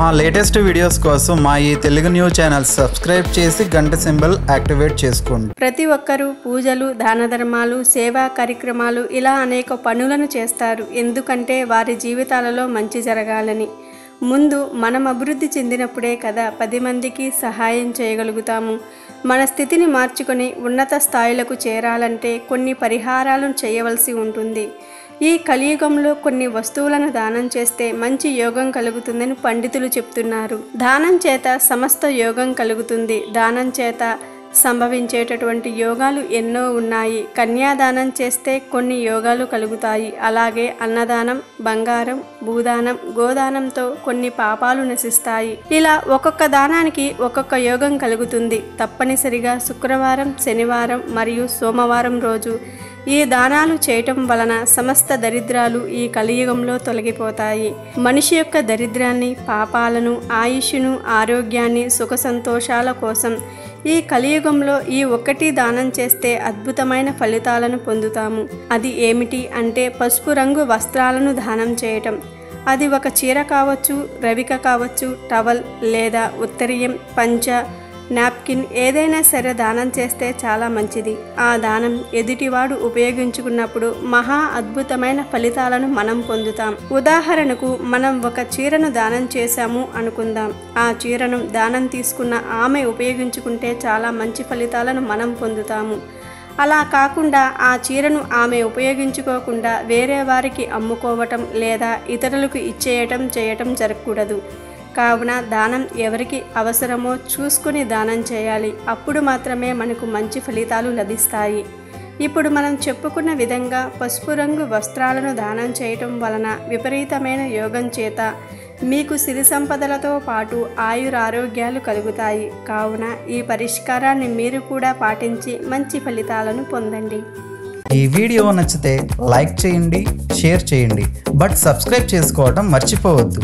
మా latest videos కోసం మా ఈ తెలుగు న్యూస్ ఛానల్ సబ్స్క్రైబ్ చేసి గంట సింబల్ యాక్టివేట్ చేసుకోండి. ప్రతి ఒక్కరూ పూజలు దాన ధర్మాలు సేవా కార్యక్రమాలు ఇలా అనేక పనులను చేస్తారు. ఎందుకంటే వారి జీవితాలలో మంచి జరగాలని. ముందు మనం అభివృద్ధి చెందినప్పుడే కదా పది మందికి సహాయం చేయగలుగుతాము. మన స్థితిని మార్చుకొని ఉన్నత స్థాయిలకు చేరాలంటే కొన్ని పరిహారాలను చేయవలసి ఉంటుంది. ఈ కలియుగంలో కొన్ని వస్తువులను దానం చేస్తే మంచి యోగం కలుగుతుందని పండితులు చెప్తున్నారు. దానం చేత సమస్త యోగం కలుగుతుంది. దానం చేత సంభవించేటటువంటి యోగాలు ఎన్నో ఉన్నాయి. కన్యాదానం చేస్తే కొన్ని యోగాలు కలుగుతాయి. అలాగే అన్నదానం బంగారం భూదానం గోదానంతో కొన్ని పాపాలు నశిస్తాయి. ఇలా ఒక్కొక్క దానానికి ఒక్కొక్క యోగం కలుగుతుంది. తప్పనిసరిగా శుక్రవారం శనివారం మరియు సోమవారం రోజు ఈ దానాలు చేయటం వలన సమస్త దరిద్రాలు ఈ కలియుగంలో తొలగిపోతాయి. మనిషి యొక్క దరిద్రాన్ని పాపాలను ఆయుష్ను ఆరోగ్యాన్ని సుఖ సంతోషాల కోసం ఈ కలియుగంలో ఈ ఒక్కటి దానం చేస్తే అద్భుతమైన ఫలితాలను పొందుతాము. అది ఏమిటి అంటే పసుపు రంగు వస్త్రాలను దానం చేయటం. అది ఒక చీర కావచ్చు రవిక కావచ్చు టవల్ లేదా ఉత్తరీయం పంచ నాప్కిన్ ఏదైనా సరే దానం చేస్తే చాలా మంచిది. ఆ దానం ఎదుటివాడు ఉపయోగించుకున్నప్పుడు మహా అద్భుతమైన ఫలితాలను మనం పొందుతాం. ఉదాహరణకు మనం ఒక చీరను దానం చేశాము అనుకుందాం. ఆ చీరను దానం తీసుకున్న ఆమె ఉపయోగించుకుంటే చాలా మంచి ఫలితాలను మనం పొందుతాము. అలా కాకుండా ఆ చీరను ఆమె ఉపయోగించుకోకుండా వేరే వారికి అమ్ముకోవటం లేదా ఇతరులకు ఇచ్చేయటం చేయటం జరగకూడదు. కావున దానం ఎవరికి అవసరమో చూసుకుని దానం చేయాలి. అప్పుడు మాత్రమే మనకు మంచి ఫలితాలు లభిస్తాయి. ఇప్పుడు మనం చెప్పుకున్న విధంగా పసుపు రంగు వస్త్రాలను దానం చేయటం వలన విపరీతమైన యోగం చేత మీకు సిరి సంపదలతో పాటు ఆయురారోగ్యాలు కలుగుతాయి. కావున ఈ పరిష్కారాన్ని మీరు కూడా పాటించి మంచి ఫలితాలను పొందండి. ఈ వీడియో నచ్చితే లైక్ చేయండి షేర్ చేయండి బట్ సబ్స్క్రైబ్ చేసుకోవడం మర్చిపోవద్దు.